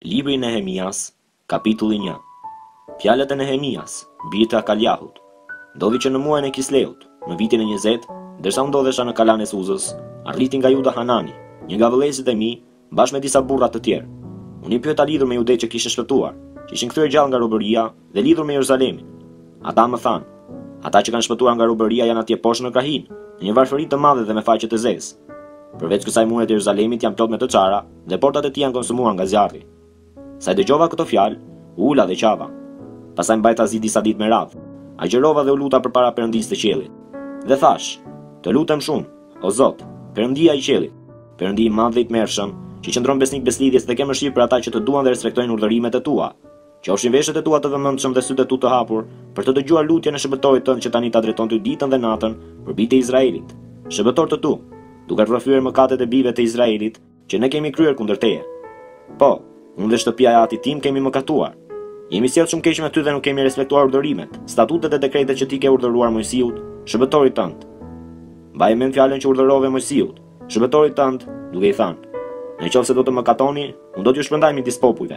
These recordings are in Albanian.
Libri i Nehemias, kapitulli një Fjalët e Nehemias, birit të Akaliahut Ndodhi që në muajin e Kisleut, në vitin e njëzet, ndërsa unë ndodhesha në kalanë e Suzës, arriti nga Juda Hanani, një nga vëllezërit e mi, bashkë me disa burra të tjerë. Unë i pyeta lidhur me judenjtë që kishin shpëtuar, që ishin kthyer gjallë nga robëria, Dhe lidhur me Jeruzalemin, ata më thanë, Ata që kanë shpëtuar nga robëria janë atje poshtë në krahinë, në një varfëri të madhe dhe me faqe të zezë. Përveç kësaj muret e Jeruzalemit janë plot me të çara dhe portat e tij janë konsumuar nga zjarri. Sa i dëgjova këto fjalë, u ula dhe qava. Pastaj mbajta zi disa ditë me radhë. Agjërova dhe u luta përpara Perëndisë të qiellit. Dhe thashë, Të lutem shumë, o Zot, Perëndia i qiellit, Perëndi i madh dhe i tmerrshëm, që qëndron besnik besëlidhjes dhe ke mëshirë për ata që të duan dhe respektojnë urdhërimet e tua. Qofshin veshët e tua të vëmendshëm dhe sytë e tu të hapur, për të dëgjuar lutjen e shërbëtorit tënd që tani ta drejton ty ditën dhe natën për bijtë e Izraelit, shërbëtorë të tu, duke rrëfyer mëkatet e bijve të Izraelit, që ne kemi kryer kundër teje. Po, unë dhe shtëpia e atit tim kemi mëkatuar. Jemi sjellë shumë keq me ty dhe nuk kemi respektuar urdhërimet, statutet e dekretet që ti ke urdhëruar Moisiut, shërbëtorit tënd. Mbaje mend fjalën që urdhërove Moisiut, shërbëtorit tënd, duke i thënë: Në qoftë se do të mëkatoni, unë do t'ju shpërndaj midis popujve,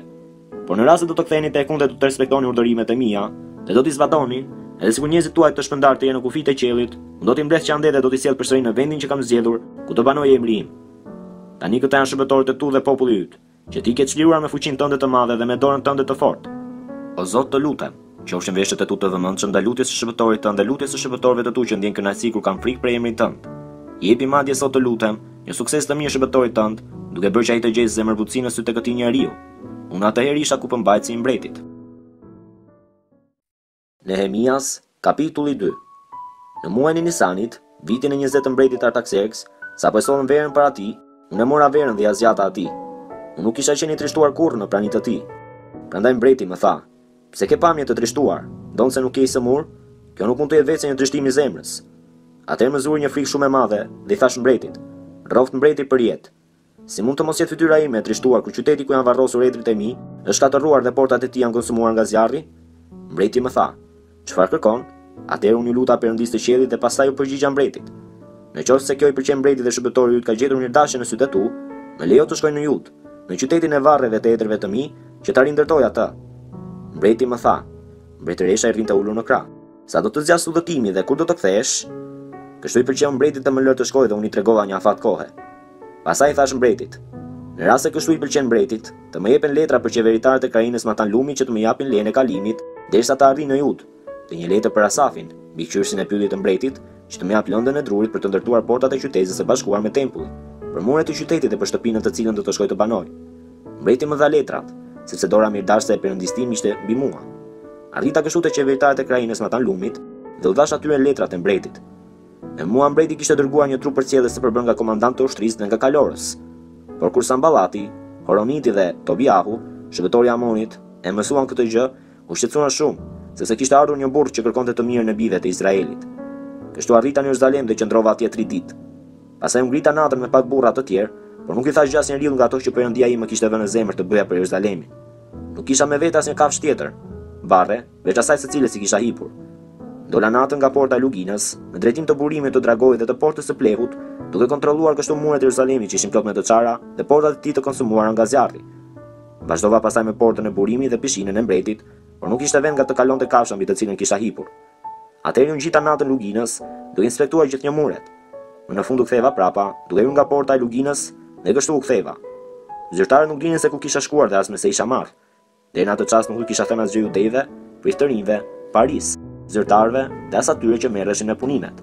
Por në rast se do të ktheheni tek unë dhe do të respektoni urdhërimet e mia dhe do t'i zbatoni, edhe sikur njerëzit tuaj të shpërndarë të jenë në kufijtë e qiellit, unë do t'i mbledh që andej dhe do t'i sjell përsëri në vendin që kam zgjedhur, ku të banojë emri im. Tani këta janë shërbëtorët e tu dhe populli yt, që ti ke çliruar me fuqinë tënde të madhe dhe me dorën tënde të fortë. O Zot, të lutem! Qofshin veshët e tu të vëmendshëm ndaj lutjes së shërbëtorit tënd dhe lutjes së shërbëtorëve të tu që ndjejnë kënaqësi kur kanë frikë prej emrit tënd. Jepi madje sot të lutem, një sukses të mirë shërbëtorit tënd, duke bërë që ai të gjejë zemërbutësi në sytë e këtij njeriu. Unë atëherë isha kupëmbajtësi i mbretit. Nehemias, kapitulli dy Në muajin e Nisanit, vitin e njëzetë të mbretit Artakserks, sapo e sollën verën para tij, unë e mora verën dhe ia zgjata atij. Unë nuk kisha qenë i trishtuar kurrë në prani të tij. Prandaj mbreti më tha, Pse ke pamje të trishtuar, ndonëse nuk je i sëmurë? Kjo nuk mund të jetë veçse një trishtim i zemrës. Atëherë më zuri një frikë shumë e madhe dhe i thashë mbretit, Rroftë mbreti përjetë! Si mund të mos jetë fytyra ime e trishtuar kur qyteti ku janë varrosur etërit e mi, është shkatërruar dhe portat e tij janë konsumuar nga zjarri? Mbreti më tha, Çfarë kërkon? Atëherë unë iu luta Perëndisë të qiellit dhe pastaj iu përgjigja mbretit, Në qoftë se kjo i pëlqen mbretit dhe shërbëtori yt ka gjetur mirëdashje në sytë e tu, më lejo të shkoj në Judë, në qytetin e varreve të etërve të mi, që ta rindërtoj atë. Mbreti më tha, Mbretëresha i rrinte e ulur në krah. Sa do të zgjasë udhëtimi dhe kur do të kthehesh? Kështu i pëlqeu mbretit të më lërë të shkoj dhe unë i tregova një afat kohe. Pastaj i thashë mbretit, Në rast se kështu i pëlqen mbretit, të më jepen letra për qeveritarët e krahinës matanë Lumit që të më japin lejen e kalimit derisa të arrij në Judë. Dhe një letër për Asafin, mbikëqyrësin e pyllit të mbretit, që të më japë lëndën e drurit për të ndërtuar portat e qytezës së bashkuar me tempullin, për muret e qytetit dhe për shtëpinë në të cilën do të shkoj të banoj. Mbreti më dha letrat, sepse dora mirëdashëse e Perëndisë tim ishte mbi mua. Arrita kështu te qeveritarët e krahinës matanë Lumit dhe u dhashë atyre letrat e mbretit. Me mua mbreti kishte dërguar një trupë përcjellëse të përbërë nga komandantë të ushtrisë dhe nga kalorës. Por kur Samballati, Horoniti dhe Tobiahu, shërbëtori amonit, e mësuan këtë gjë, U shqetësuan shumë, sepse kishte ardhur një burrë që kërkonte të mirën e bijve të Izraelit. Kështu arrita në Jeruzalem dhe qëndrova atje tri ditë. Pastaj u ngrita natën me pak burra të tjerë, por nuk i thashë gjë asnjeriut nga ato që Perëndia im më kishte vënë në zemër të bëja për Jeruzalemin. Nuk kisha me vete asnjë kafshë tjetër barre, veç asaj së cilës i kisha hipur. Dola natën nga porta e Luginës, në drejtim të burimit të Dragoit dhe të portës së Plehut, duke kontrolluar kështu muret e Jeruzalemit që ishin plot me të çara dhe portat e tij të konsumuara nga zjarri. Vazhdova pastaj me portën e burimit dhe pishinën e mbretit, por nuk ishte vend nga të kalonte kafsha mbi të cilën kisha hipur. Atëherë iu ngjita natën luginës, duke inspektuar gjithnjë muret. Më në fund u ktheva prapa, duke hyrë nga porta e luginës, dhe kështu u ktheva. Zyrtarët nuk dinin se ku kisha shkuar dhe as me se isha marrë. Deri në atë çast nuk i kisha thënë asgjë judejve, priftërinjve, parisë, zyrtarëve dhe as atyre që merreshin me punimet.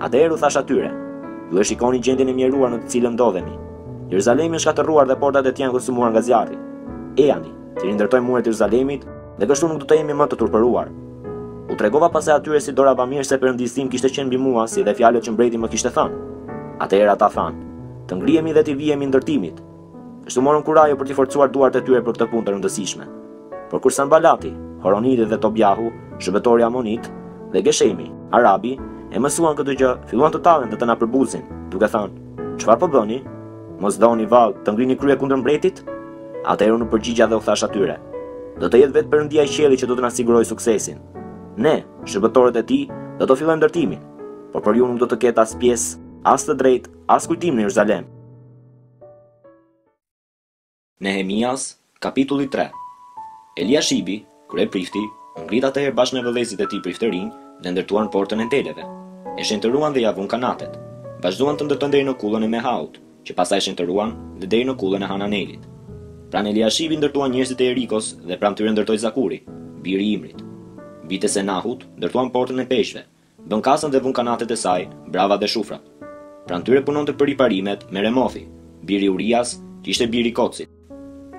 Atëherë u thashë atyre, Ju e shikoni gjendjen e mjeruar në të cilën ndodhemi. Jeruzalemi është shkatërruar dhe portat e tij janë konsumuar nga zjarri. Ejani, t'i rindërtojmë muret e Jeruzalemit dhe kështu nuk do të jemi më të turpëruar. U tregova pastaj atyre si dora bamirëse e Perëndisë tim kishte qenë mbi mua si dhe fjalët që mbreti më kishte thënë. Atëherë ata thanë, Të ngrihemi dhe t'i vihemi ndërtimit, Kështu morën kurajë për t'i forcuar duart e tyre për këtë punë të rëndësishme. Por kur Sanbalati, Horoniti dhe Tobiahu, shërbëtori amonit, dhe Geshemi, arabi, e mësuan këtë gjë, filluan të tallen dhe të na përbuzin, duke thënë, Çfarë po bëni? Mos doni, vallë, të ngrini krye kundër mbretit? Atëherë unë u përgjigja dhe u thashë atyre, Do të jetë vetë Perëndia e Qiellit që do të na sigurojë suksesin. Ne, shërbëtorët e tij, do të fillojmë ndërtimin, por për ju nuk do të ketë as pjesë, as të drejtë, as kujtim në Jeruzalem. Nehemias, kapitulli tre Eliashibi, kryeprifti, u ngrit atëherë bashkë me vëllezërit e tij priftërinj dhe ndërtuan portën e deleve. E shenjtëruan dhe ia vunë kanatet. Vazhduan të ndërtonin deri në kullën e Mehaut, që pastaj e shenjtëruan, dhe deri në kullën e Hananelit. Pranë Eliashibit ndërtuan njerëzit e Jerikos dhe pranë tyre ndërtoi Zakuri, bir i Imrit. Bijtë e Senahut ndërtuan portën e peshqve, Bënë kasën dhe vunë kanatet e saj, bravat dhe shufrat. Pranë tyre punonte për riparimet, Meremothi, bir i Urias, që ishte bir i Kocit.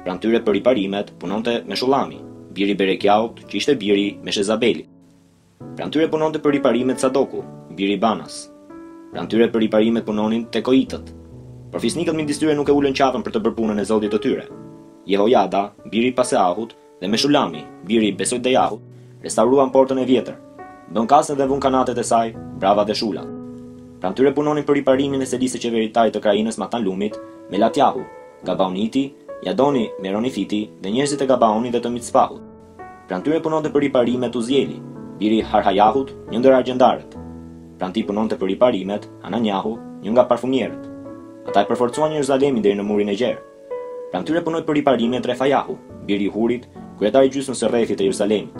Pranë tyre për riparimet, punonte Meshullami, bir i Berekiahut, që ishte bir i Meshezabelit. Pranë tyre punonte për riparimet Cadoku, bir i Banas. Pranë tyre për riparimet punonin Tekoitët. Por fisnikët midis tyre nuk e ulën qafën për të bërë punën e zotit të tyre. Jehojada, bir i Paseahut, dhe Meshulami, biri i Besodejahut, restauruan portën e vjetër, bënë kasën dhe vunë kanatet e saj, bravat dhe shulat. Pranë tyre punonin për riparimin e selisë së qeveritarit të krahinës matanë Lumit, Melatjahu, Gabaoniti, Jadoni, Meronifiti dhe njerëzit e Gabaonit dhe të Mitspahut. Pranë tyre punonte për riparimet Uzjeli, biri i Harhajahut, një ndër argjendarët. Pranë tij punonte për riparimet Hananjahu, një nga parfumierët. Ata e përforcuan Jeruzalemin deri në Murin e Gjerë. Pranë tyre punoi për riparimet Refajahu, biri i Hurit, kryetar i gjysmës së rrethit të Jerusalemit.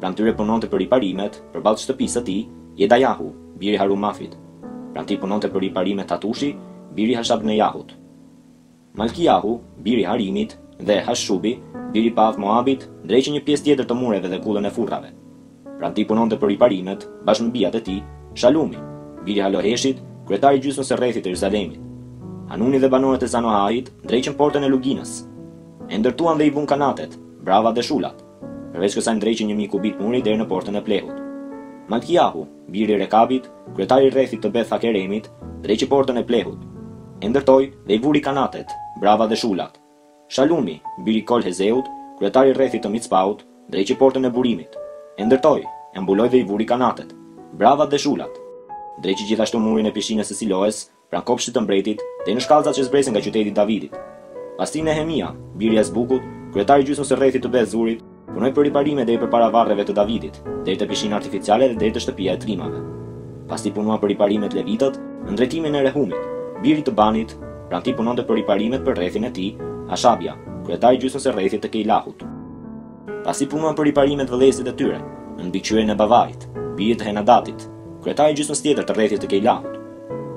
Pranë tyre punonte për riparimet, përballë shtëpisë së tij, Jedajahu, biri i Harumafit. Pranë tij punonte për riparimet Hatushi, biri i Hashabnejahut. Malkijahu, biri i Harimit, dhe Hashubi, biri i Pahath-Moabit, ndreqën një pjesë tjetër të mureve dhe kullën e furrave. Pranë tij punonte për riparimet bashkë me bijat e tij, Shalumi, biri i Haloheshit, kryetar i gjysmës së rrethit të Jeruzalemit. Hanuni dhe banorët e Zanoahit ndreqën portën e Luginës. E ndërtuan dhe i vunë kanatet, bravat dhe shulat. Përveç kësaj ndreqën një mijë kubitë muri deri në portën e plehut. Malkiahu, biri i Rekabit, kryetar i rrethit të Beth Hakeremit, ndreqi portën e plehut. E ndërtoi dhe i vuri kanatet, bravat dhe shulat. Shalumi, bir i Kol-Hezeut, kryetar i rrethit të Mitspahut, ndreqi portën e burimit. E ndërtoi, e mbuloi dhe i vuri kanatet, bravat dhe shulat. Ndreqi gjithashtu murin e pishinës së Siloes, pranë kopshtit të mbretit, deri në shkallëzat që zbresin nga qyteti i Davidit. Pas tij Nehemia, bir i Azbukut, kryetar i gjysmës së rrethit të Beth-Zurit, Punoi për riparime deri përpara varreve të Davidit, deri te pishina artificiale dhe deri te shtëpia e trimave. Pas tij punuan për riparimet levitët, nën drejtimin e Rehumit, birit të Banit, pranë tij punonte për riparimet për rrethin e tij, Hashabia, kryetar i gjysmës së rrethit të Keilahut. Pas tij punuan për riparimet vëllezërit e tyre, nën mbikëqyrjen e Bavait, birit të Henadadit, kryetar i gjysmës tjetër të rrethit të Keilahut,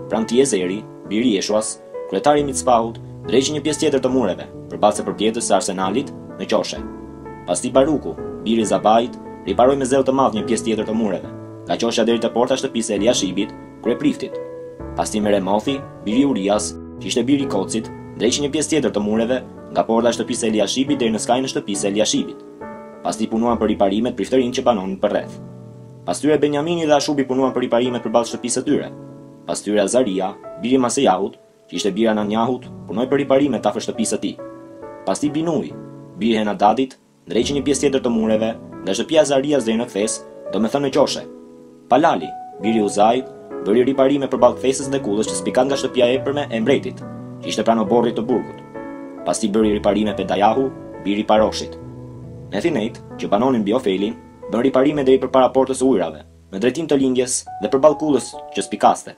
pranë tij Ezeri, biri i Jeshuas, Kryetari i Mitspahut ndreqi një pjesë tjetër të mureve, përballë së përpjetës së Arsenalit, në Qoshe. Pas tij Baruku, biri i Zabait, riparoi me zell të madh një pjesë tjetër të mureve, nga qoshja deri te porta e shtëpisë së Eliashibit, kryepriftit. Pas tij Meremothi, biri i Urias, që ishte bir i Kocit, ndreqi një pjesë tjetër të mureve, nga porta e shtëpisë së Eliashibit deri në skajin e shtëpisë së Eliashibit. Pas tij punuan për riparimet priftërinjtë që banonin përreth. Pas tyre Benjamini dhe Hashubi punuan për riparimet përballë shtëpisë së tyre. Pas tyre Azaria, biri i Masejahut, që ishte bir i Ananjahut, punoi për riparimet afër shtëpisë së tij. Pas tij Binui, bir i Henadadit, ndreqi një pjesë tjetër të mureve, nga shtëpia e Azarias deri në kthesë, domethënë në qoshe. Palali, bir i Uzait, bëri riparime përballë kthesës dhe kullës që spikat nga shtëpia e epërme e mbretit, që ishte pranë oborrit të burgut. Pas tij bëri riparime Pedajahu, bir i Paroshit. Nethinejtë, që banonin mbi Ofelin, bënë riparime deri përpara Portës së Ujërave. në drejtim të lindjes dhe përballë kullës që spikaste.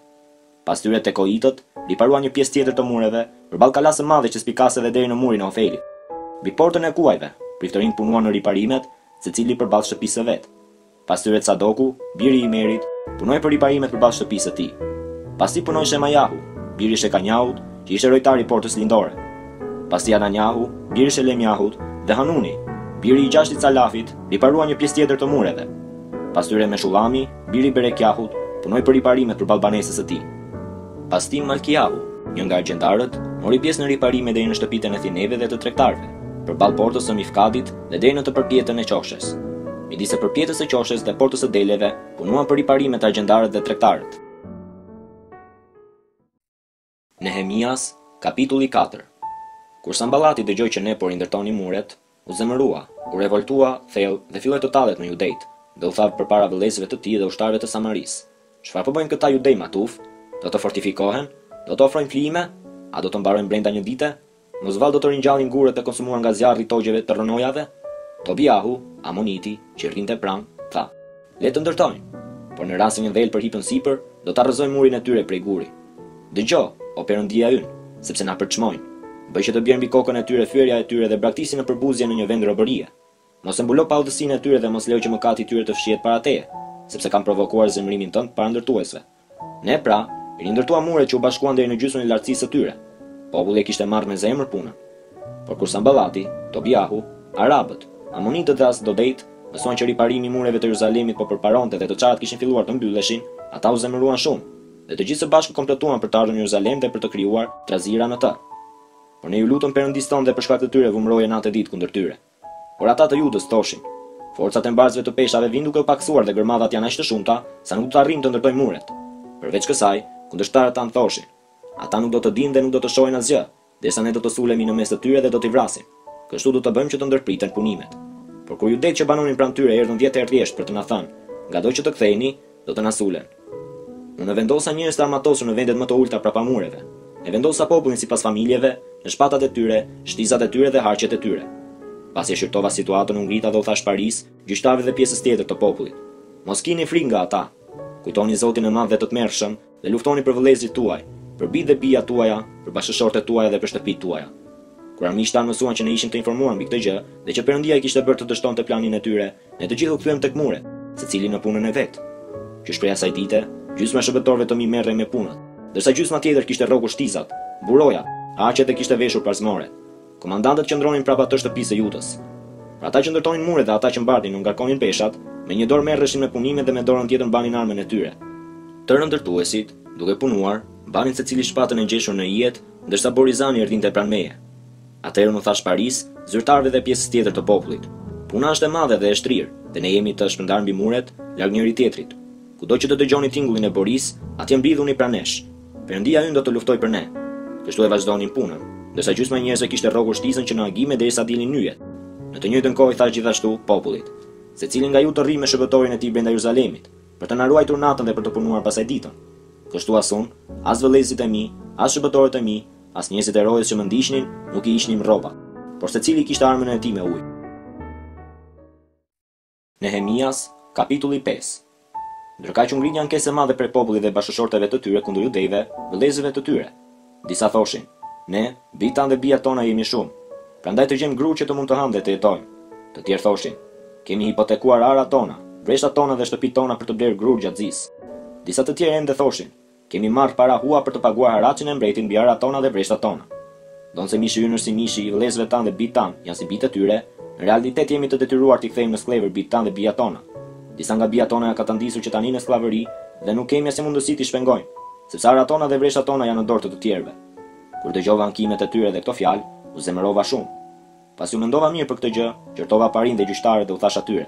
Pas tyre tekoitët riparuan një pjesë tjetër të mureve përballë kalasë së madhe që spikaste dhe deri në murin e Ofelit. Mbi portën e Kuajve, priftërinjtë punuan në riparimet, secili përballë shtëpisë së vet. Pas tyre Cadoku, biri i Imerit, punoi për riparimet përballë shtëpisë së tij. Pas tij punoi Shemajahu, biri i Shekanjahut, që ishte rojtar i portës lindore. Pas tij Ananjahu, biri i Shelemjahut, dhe Hanuni, biri i gjashtë i Calafit, riparua një pjesë tjetër të mureve. Pas tyre Meshullami, biri i Berekjahut, punoi për riparimet përballë banesës së tij. Pas tij Malkijahu, një nga argjendarët, mori pjesë në riparimet deri në shtëpitë e Nethineve dhe të tregtarëve, përballë portës së Mifkadit dhe deri në të përpjetën e qoshes. Midis së përpjetës së qoshes dhe portës së deleve, punuan për riparimet argjendarët dhe tregtarët. Nehemias, kapitulli katër Kur Samballati dëgjoi që ne po rindërtonim muret, u zemërua, u revoltua thellë dhe filloi të tallet me judejtë dhe u tha përpara vëllezërve të tij dhe ushtarëve të Samarisë, Çfarë po bëjnë këta judej matufë? Do të fortifikohen? Do të ofrojnë flijime? A do të mbarojnë brenda një dite? Mos vallë do të ringjallin gurët e konsumuar nga zjarri i togjeve të rrënojave? Tobiahu, amoniti, që i rrinte pranë, tha, Le të ndërtojnë! Por në rast se një dhelpër hipën sipër, do ta rrëzojë murin e tyre prej guri. Dëgjo, o Perëndia ynë, sepse na përçmojnë! Bëj që të bjerë mbi kokën e tyre fyerja e tyre dhe braktisi në përbuzje në një vend robërie! Mos e mbulo paudhësinë e tyre dhe mos lejo që mëkati i tyre të fshihet para teje, sepse kanë provokuar zemërimin tënd para ndërtuesve. Ne, pra, i rindërtuam muret që u bashkuan deri në gjysmën e lartësisë së tyre. Populli e kishte marrë me zemër punën. Por kur Sanballati, Tobiahu, arabët, amonitët dhe asdodejtë mësuan që riparimi i mureve të Jeruzalemit po përparonte dhe të çarat kishin filluar të mbylleshin, ata u zemëruan shumë dhe të gjithë së bashku komplotuan për të ardhur në Jeruzalem dhe për të krijuar trazira në të. Por ne iu lutëm Perëndisë tonë dhe për shkak të tyre vumë roje natë e ditë kundër tyre. Por ata të Judës thoshin, Forcat e mbartësve të peshave vijnë duke u pakësuar dhe gërmadhat janë aq të shumta, sa nuk do të arrijmë të ndërtojmë muret. Përveç kësaj, kundërshtarët tanë thoshin, Ata nuk do të dinë dhe nuk do të shohin asgjë, derisa ne do të sulemi në mes të tyre dhe do t'i vrasim. Kështu do të bëjmë që të ndërpriten punimet. Por kur judejtë që banonin pranë tyre erdhën dhjetë herë thjesht për të na thënë, Ngado që të ktheheni, Do të na sulen. Unë vendosa njerëz të armatosur në vendet më të ulëta prapa mureve. E vendosa popullin sipas familjeve, në shpatat e tyre, shtizat e tyre dhe harqet e tyre. Pasi e shqyrtova situatën u ngrita dhe u thashë Parisë, gjyqtarëve dhe pjesës tjetër të popullit, Mos kini frikë nga ata. Kujtoni Zotin e Madh dhe të Tmerrshëm dhe luftoni për vëllezërit tuaj, për bijtë dhe bijat tuaja, për bashkëshortet tuaja dhe për shtëpitë tuaja. Kur armiqtë tanë mësuan që ne ishim të informuar mbi këtë gjë dhe që Perëndia e kishte bërë të dështonte planin e tyre, Ne të gjithë u kthyem tek muret, secili në punën e vet. Qysh prej asaj dite, gjysma e shërbëtorëve të mi merrej me punën, ndërsa gjysma tjetër kishte rrokur shtizat, burojat, harqet dhe kishte veshur parzmore. Komandantët qëndronin prapa tërë shtëpisë së Judës. Por ata që ndërtonin muret dhe ata që mbartnin o ngarkonin peshat, me një dorë merreshin me punimet dhe me dorën tjetër mbanin armën e tyre. Tërë ndërtuesit, duke punuar, mbanin secili shpatën e ngjeshur në ijë, ndërsa borizani rrinte pranë meje. Atëherë unë u thashë parisë, zyrtarëve dhe pjesës tjetër të popullit, Puna është e madhe dhe e shtrirë, dhe ne jemi të shpërndarë mbi muret, larg njëri-tjetrit. Kudo që të dëgjoni tingullin e borisë, atje mblidhuni pranë nesh. Perëndia ynë do të luftojë për ne. Kështu e vazhdonin punën, ndërsa gjysma e njerëzve kishte rrokur shtizën që në agim e derisa dilnin yjet. Në të njëjtën kohë i thashë gjithashtu popullit, Secili nga ju të rrijë me shërbëtorin e tij brenda Jeruzalemit, për të na ruajtur natën dhe për të punuar pastaj ditën. Kështu as unë, as vëllezërit e mi, as shërbëtorët e mi, As njerëzit e rojës që më ndiqnin, nuk i hiqnim rrobat. Por secili kishte armën e tij me ujë. Nehemias, kapitulli pesë Ndërkaq u ngre një ankesë e madhe prej popullit dhe bashkëshorteve të tyre kundër judejve, vëllezërve të tyre. Disa thoshin, Ne, bijtë tanë dhe bijat tona jemi shumë. Prandaj të gjejmë grurë që të mund të hamë dhe të jetojmë. Të tjerë thoshin, Kemi hipotekuar arat tona, vreshtat tona dhe shtëpitë tona për të blerë grurë gjatë zisë. Disa të tjerë ende thoshin, Kemi marrë para hua për të paguar haraçin e mbretit mbi arat tona dhe vreshtat tona. Ndonëse mishi ynë është si mishi i vëllezërve tanë dhe bijtë tanë janë si bijtë e tyre, në realitet jemi të detyruar t'i kthejmë në skllevër bijtë tanë dhe bijat tona. Disa nga bijat tona janë katandisur që tani në skllavëri dhe nuk kemi asnjë mundësi t'i shpengojmë, sepse arat tona dhe vreshtat tona janë në dorë të të tjerëve. Kur dëgjova ankimet e tyre dhe këto fjalë, u zemërova shumë. Pasi u mendova mirë për këtë gjë, qortova parinë dhe gjyqtarët dhe u thashë atyre,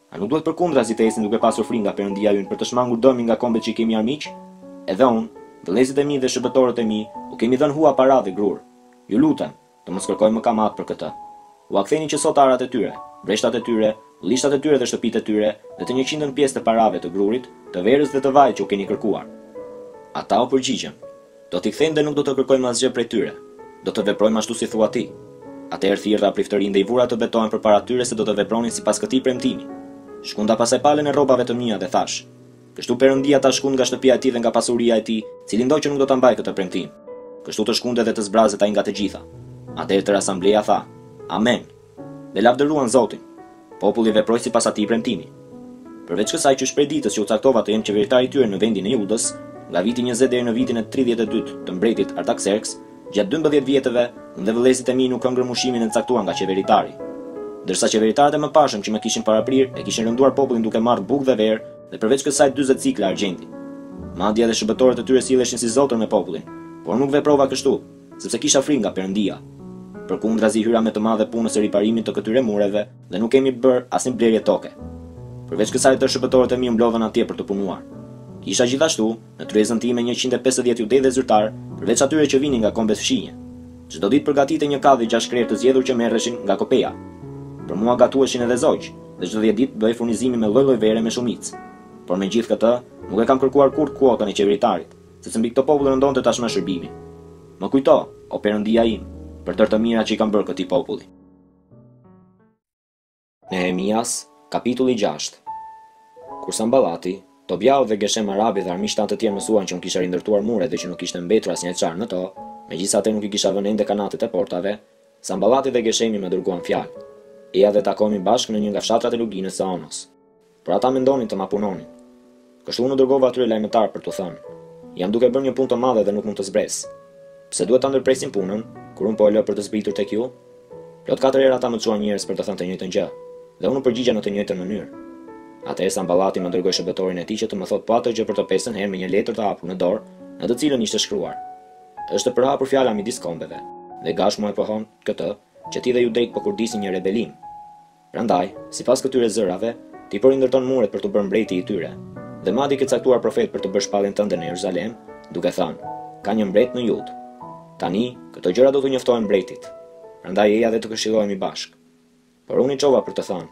A nuk duhet përkundrazi të ecni duke pasur frikë nga Perëndia ynë për të shmangur dëmin nga kombet që i kemi armiq? Edhe unë, vëllezërit e mi dhe shërbëtorët e mi u kemi dhënë hua para dhe grurë. Ju lutem, të mos kërkojmë më kamatë për këtë. Ua ktheni që sot arat e tyre, vreshtat e tyre, ullishtat e tyre dhe shtëpitë e tyre dhe të njëqindtën pjesë të parave, të grurit, të verës dhe të vajit që u keni kërkuar. Ata u përgjigjën. Do t'i kthejmë dhe nuk do të kërkojmë asgjë prej tyre. Do të veprojmë ashtu si thua ti. Atëherë thirra priftërinjtë dhe i vura të betohen përpara tyre se do të vepronin sipas këtij premtimi. Shkunda pastaj palën e rrobave të mia dhe thashë, Kështu Perëndia ta shkundë nga shtëpia e tij dhe nga pasuria e tij cilindo që nuk do ta mbajë këtë premtim. Kështu të shkundet dhe të zbrazet ai nga të gjitha. Atëherë tërë asambleja tha, Amen! Dhe lavdëruan Zotin. Populli veproi sipas atij premtimi. Përveç kësaj, qysh prej ditës që u caktova të jem qeveritar i tyre në vendin e Judës, nga viti njëzet deri në vitin e tridhjetë e dytë të mbretit Artakserks, gjatë dymbëdhjetë vjetëve, unë dhe vëllezërit e mi nuk hëngrëm ushqimin e caktuar nga qeveritari. Ndërsa qeveritarët e mëparshëm që më kishin paraprirë e kishin rënduar popullin duke marrë bukë dhe verë, dhe përveç kësaj dyzet sikla argjendi. Madje edhe shërbëtorët e tyre silleshin si zotër me popullin, por nuk veprova kështu. Sepse kisha frikë nga Perëndia. Përkundrazi hyra me të madhe punës së riparimit të këtyre mureve dhe nuk kemi bërë asnjë blerje toke. Përveç kësaj tërë shërbëtorët e mi u mblodhën atje për të punuar. Kisha gjithashtu, në tryezën time njëqind e pesëdhjetë judej dhe zyrtarë, përveç atyre që vinin nga kombet fqinje. Çdo ditë përgatitej një ka dhe gjashtë krerë të zgjedhur që merreshin nga kopeja. Për mua gatuheshin edhe zogj dhe çdo dhjetë ditë bëhej furnizimi me lloj-lloj vere me shumicë. Por megjithë këtë, nuk e kam kërkuar kurrë kuotën e qeveritarit. Sepse mbi këtë popull rëndonte tashmë shërbimi. Më kujto, o Perëndia im, për tërë të mirat që i kam bërë këtij populli. Nehemias, kapitulli gjashtë Kur Sanballati, Tobiau dhe Geshem arabi dhe armiqtë tanë të tjerë mësuan që unë kisha rindërtuar muret dhe që nuk kishte mbetur asnjë e çarë në to, megjithëse atëherë nuk i kisha vënë ende kanatet e portave, Sanballati dhe Geshemi më dërguan fjalë, Eja dhe takohemi bashkë në një nga fshatrat e Luginës së Onos. Por ata mendonin të ma punonin. Kështu unë u dërgova atyre lajmëtarë për t'u thënë, Jam duke bërë një punë të madhe dhe nuk mund të zbres. Pse duhet ta ndërpresim punën, kur unë po e lë për të zbritur tek ju? Plot katër herë ata më çuan njerëz për të thënë të njëjtën gjë, dhe unë iu përgjigja në të njëjtën mënyrë. Atëherë Sanballati më dërgoi shërbëtorin e tij që të më thoshte po atë gjë për të pesën herë me një letër të hapur në dorë, në të cilën ishte shkruar, Është përhapur fjala midis kombeve. Dhe Gashmu e pohon këtë, që ti dhe Judejtë po kurdisni një rebelim. Prandaj, sipas këtyre zërave, ti po rindërton muret për t'u bërë mbreti i tyre. Dhe madje ke caktuar profetë për të bërë shpalljen tënde në Jeruzalem, duke thënë, Ka një mbret në Judë. Tani, këto gjëra do t'u njoftohen mbretit. Prandaj eja dhe të këshillohemi bashkë. Por unë i çova për të thënë,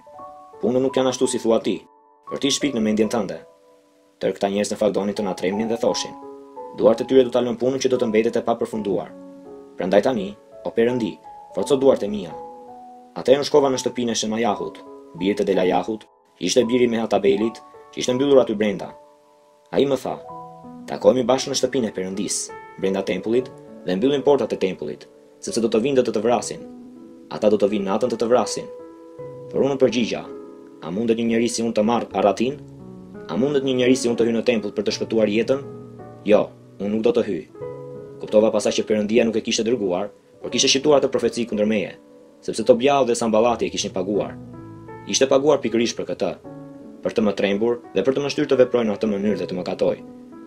Punët nuk janë ashtu si thua ti. Por ti i shpik në mendjen tënde. Tërë këta njerëz në fakt donin të na trembnin dhe thoshin, Duart e tyre do ta lënë punën që do të mbetet e papërfunduar. Prandaj tani, o Perëndi, forco duart e mia! Atëherë unë shkova në shtëpinë e Shemajahut, birit të Delajahut, që ishte biri i Mehatabelit, që ishte mbyllur aty brenda. Ai më tha, Takohemi bashkë në shtëpinë e Perëndisë, brenda tempullit, dhe mbyllim portat e tempullit, Sepse do të vijnë dhe të të vrasin. Ata do të vijnë natën të të vrasin. Por unë u përgjigja, A mundet një njeri si unë të marrë arratinë? A mundet një njeri si unë të hyjë në tempull për të shpëtuar jetën? Jo, unë nuk do të hyj. Kuptova pastaj që Perëndia nuk e kishte dërguar, por kishte shqiptuar atë profeci kundër meje, sepse Tobiau dhe Sanballati e kishin paguar. Ishte paguar pikërisht për këtë, për të më trembur dhe për të më shtyrë të veproj në atë mënyrë dhe të mëkatoj.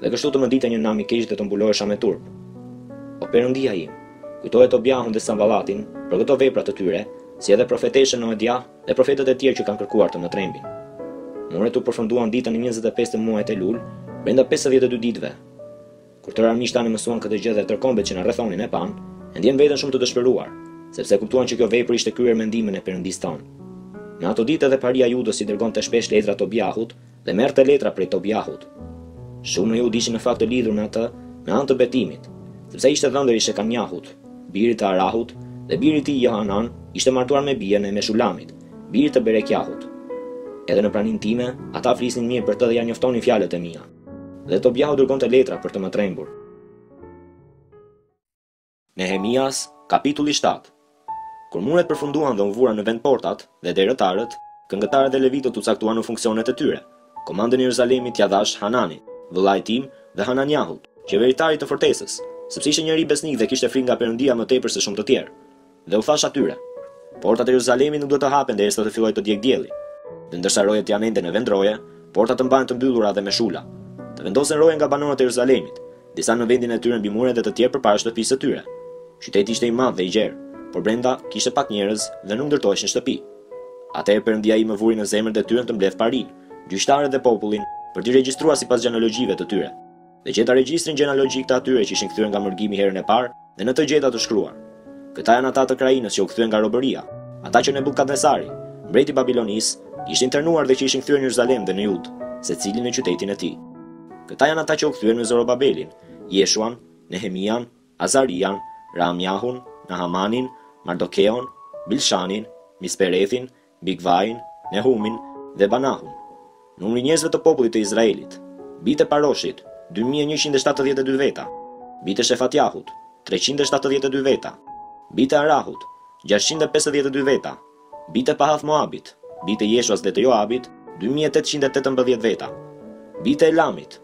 Dhe kështu të më dilte një nam i keq dhe të mbulohesha me turp. O Perëndia im, kujtoje Tobiahun dhe Sanballatin për këto vepra të tyre, si edhe profeteshën Noediah dhe profetët e tjerë që kanë kërkuar të më trembin. Muret u përfunduan ditën e njëzet e pesë të muajit Elul, brenda pesëdhjetë e dy ditëve. Kur tërë armiqtë tanë mësuan këtë gjë dhe tërë kombet që na rrethonin e panë, e ndjenë veten shumë të dëshpëruar, sepse e kuptuan që kjo vepër ishte kryer me ndihmën e Perëndisë tonë. Në ato ditë edhe paria e Judës i dërgonte shpesh letra Tobiahut, Dhe merrte letra prej Tobjahut. Shumë në Judë ishin në fakt të lidhur me atë me anë të betimit, sepse ai ishte dhëndër i Shekanjahut, birit të Arahut, dhe biri i tij Johanan ishte martuar me bijën e Meshulamit, birit të Berekjahut. Edhe në praninë time, ata flisnin mirë për të dhe ia njoftonin fjalët e mia. Dhe Tobjahu dërgonte letra për të më trembur. Nehemias, kapitulli shtatë Kur muret përfunduan dhe u vuran në vend portat, dhe derëtarët, këngëtarët dhe levitët u caktuan në funksionet e tyre. Komandën e Jeruzalemit ia dhashë Hananit, vëllait tim, dhe Hananiahut, qeveritarit të fortesës, sepse ishte njeri besnik dhe kishte frikë nga Perëndia më tepër se shumë të tjerë. Dhe u thashë atyre, Portat e Jeruzalemit nuk duhet të hapen derisa të fillojë të djegë dielli. Dhe ndërsa rojet janë ende në vend roje, portat të mbahen të mbyllura dhe me shula. Të vendosen roje nga banorët e Jeruzalemit, Disa në vendin e tyre mbi mure dhe të tjerë përpara shtëpisë së tyre. Qyteti ishte i madh dhe i gjerë, por brenda kishte pak njerëz dhe nuk ndërtoheshin shtëpi. Atëherë Perëndia im më vuri në zemër detyrën të mbledh parinë, gjyqtarët dhe popullin për t'i regjistruar sipas gjenologjive të tyre. Dhe gjeta regjistrin gjenalogjik të atyre që ishin kthyer nga mërgimi herën e parë, Dhe në të gjeta të shkruar, Këta janë ata të krahinës që u kthyen nga robëria, ata që Nebukadnesari, mbreti i Babilonisë, kishte internuar dhe që ishin kthyer në Jeruzalem dhe në Judë, secili në qytetin e tij. Këta janë ata që u kthyen me Zorobabelin, Jeshuan, Nehemian, Azarian, Raamjahun, Nahamanin, Mardokeon, Bilshanin, Misperethin, Bigvain, Nehumin dhe Banahun. Numri i njerëzve të popullit të Izraelit, bijtë e Paroshit, dy mijë e njëqind e shtatëdhjetë e dy veta, bijtë e Shefatjahut, treqind e shtatëdhjetë e dy veta, bijtë e Arahut, gjashtëqind e pesëdhjetë e dy veta, bijtë e Pahath-moabit, bijtë e Jeshuas dhe të Joabit, dy mijë e tetëqind e tetëmbëdhjetë veta, bijtë e Elamit,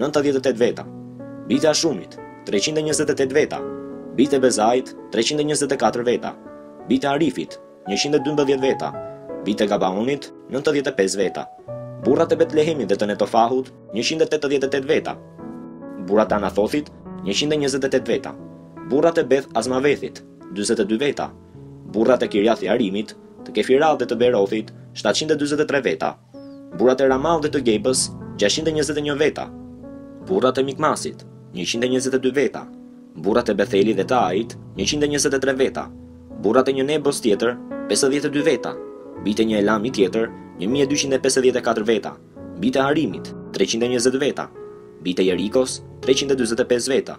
Nëntëdhjetë e tetë veta, Bijtë e Ashumit, treqind e njëzet e tetë veta, Bijtë e Bezait, treqind e njëzet e katër veta, Bijtë e Arifit, njëqind e dymbëdhjetë veta, Bijtë e Gabaonit, nëntëdhjetë e pesë veta, Burrat e Betlehemit dhe të Netofahut, njëqind e tetëdhjetë e tetë veta, Burrat e Anathothit, njëqind e njëzet e tetë veta, Burrat e Beth Azmavethit, dyzet e dy veta, Burrat e Kirjath Jearimit, të Kefirah dhe të Beerothit, shtatëqind e dyzet e tre veta. Burrat e Ramah dhe të Gebës, gjashtëqind e njëzet e një veta. Burrat e Mikmasit, njëqind e njëzet e dy veta. Burrat e Bethelit dhe të Ajit, njëqind e njëzet e tre veta. Burrat e një Nebos tjetër, pesëdhjetë e dy veta. Bijtë e një Elami tjetër, një mijë e dyqind e pesëdhjetë e katër veta. Bijtë e Harimit, treqind e njëzet veta. Bijtë e Jerikos, treqind e dyzet e pesë veta.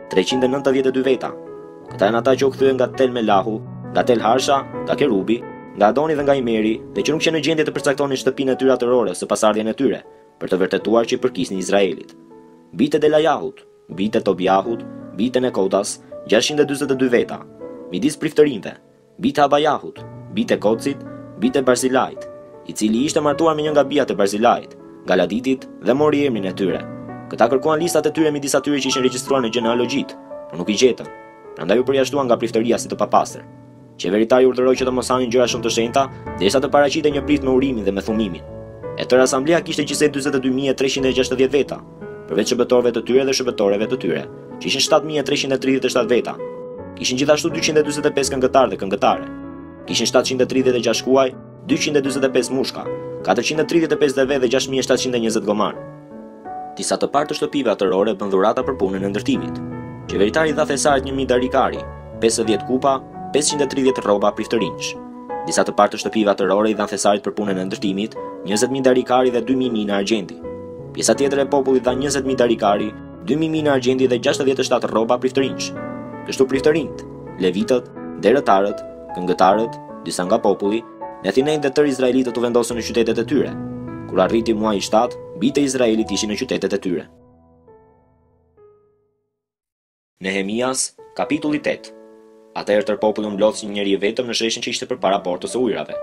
treqind e nëntëdhjetë e dy veta. Këta janë ata që u kthyen nga Tel Melahu, nga Tel Harsha, nga Kerubi, nga Adoni dhe nga Imeri dhe që nuk qenë në gjendje të përcaktonin shtëpinë e tyre atërore ose pasardhjen e tyre, për të vërtetuar që i përkisnin Izraelit. Bijtë e Delajahut, bijtë e Tobiahut, bijtë e Nekodas, gjashtëqind e dyzet e dy veta. Midis priftërinjve, Bijtë e Habajahut, bijtë e Kocit, bijtë e Barzilait, i cili ishte martuar me një nga bijat e Barzilait, Galaditit, dhe mori emrin e tyre. Këta kërkuan listat e tyre midis atyre që ishin regjistruar në gjenealogjitë, por nuk i gjetën. Prandaj u përjashtuan nga priftëria si të papastër. Qeveritari urdhëroi që të mos hanin gjëra shumë të shenjta, derisa të paraqitej një prift me urimin dhe me thumimin. E tërë asamblea kishte gjithsej dyzet e dy mijë e treqind e gjashtëdhjetë veta. përveç shërbëtorëve të tyre dhe shërbëtoreve të tyre, që ishin shtatë mijë e treqind e tridhjetë e shtatë veta, kishin gjithashtu dyqind e dyzet e pesë këngëtarë dhe këngëtare. Kishin shtatëqind e tridhjetë e gjashtë kuaj, dyqind e dyzet e pesë mushka, katërqind e tridhjetë e pesë deve dhe gjashtë mijë e shtatëqind e njëzet gomarë. Disa të parë të shtëpive atërore bënë dhurata për punën e ndërtimit. Qeveritari i dha thesarit një mijë darikë ari, pesëdhjetë kupa, pesëqind e tridhjetë rroba priftërinjsh. Disa të parë të shtëpive atërore i dhanë thesarit për punën e ndërtimit, njëzet mijë darikë ari dhe dy mijë mina argjendi. Pjesa tjetër e popullit dha njëzet mijë darikë ari, dy mijë mina argjendi dhe gjashtëdhjetë e shtatë rroba priftërinjsh. Kështu priftërinjtë, levitët, derëtarët, këngëtarët, disa nga populli, nethinejtë dhe tërë izraelitët u vendosën në qytetet e tyre. Kur arriti muaji i shtatë, bijtë e Izraelit ishin në qytetet e tyre. Nehemias, kapitulli tetë Atëherë tërë populli u mblodh si një njeri i vetëm në sheshin që ishte përpara Portës së Ujërave.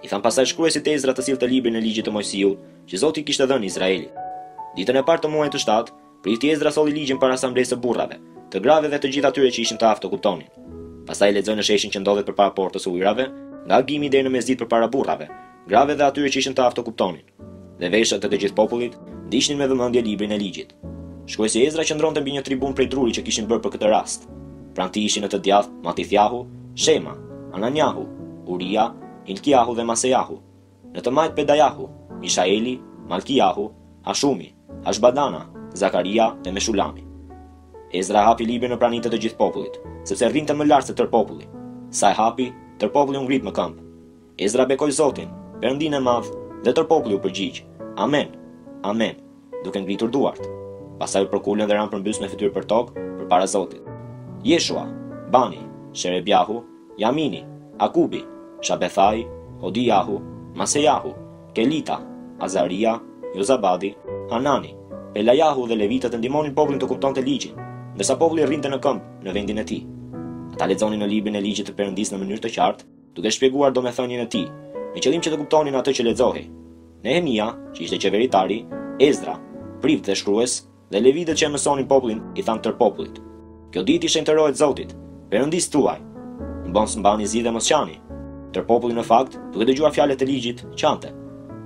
I thanë pastaj shkruesit Ezra të sillte librin e Ligjit të Moisiut, që Zoti i kishte dhënë Izraelit. Ditën e parë të muajit të shtatë, prifti Ezra solli Ligjin para asamblesë së burrave, të grave dhe të gjithë atyre që ishin të aftë të kuptonin. Pastaj lexoi në sheshin që ndodhet përpara Portës së Ujërave, nga agimi deri në mesditë përpara burrave, grave dhe atyre që ishin të aftë të kuptonin. Dhe veshët e të gjithë popullit ndiqnin me vëmendje librin e ligjit. Shkruesi Ezra qëndronte mbi një tribunë prej druri që kishin bërë për këtë rast. Pranë tij ishin në të djathtë Matithjahu, Shema, Ananjahu, Uria, Hilkiahu dhe Masejahu, në të majtë Pedajahu, Mishaeli, Malkijahu, Hashumi, Hashbadana, Zakaria dhe Meshulami. Ezra e hapi librin në prani të të gjithë popullit, sepse rrinte më lart se tërë populli. Sa e hapi, tërë populli u ngrit më këmbë. Ezra bekoi Zotin, Perëndinë e Madh, dhe tërë populli u përgjigj, Amen! Amen! duke ngritur duart. Pastaj u përkulën dhe ranë përmbys me fytyrë përtokë përpara Zotit. Jeshua, Bani, Sherebjahu, Jamini, Akubi, Shabethai, Hodijahu, Masejahu, Kelita, Azaria, Jozabadi, Hanani, Pelajahu dhe levitët e ndihmonin popullin të kuptonte Ligjin, ndërsa populli rrinte në këmbë në vendin e tij. Ata lexonin në librin e Ligjit të Perëndisë në mënyrë të qartë, duke shpjeguar domethënien e tij, me qëllim që të kuptonin atë që lexohej. Nehemia, që ishte qeveritari, Ezdra, prift dhe shkrues, dhe levitët që e mësonin popullin i thanë tërë popullit, Kjo ditë i shenjtërohet Zotit, Perëndisë tuaj. Mbons mbani zi dhe mos qani. Tërë populli në fakt, duke dëgjuar fjalët e ligjit, qante.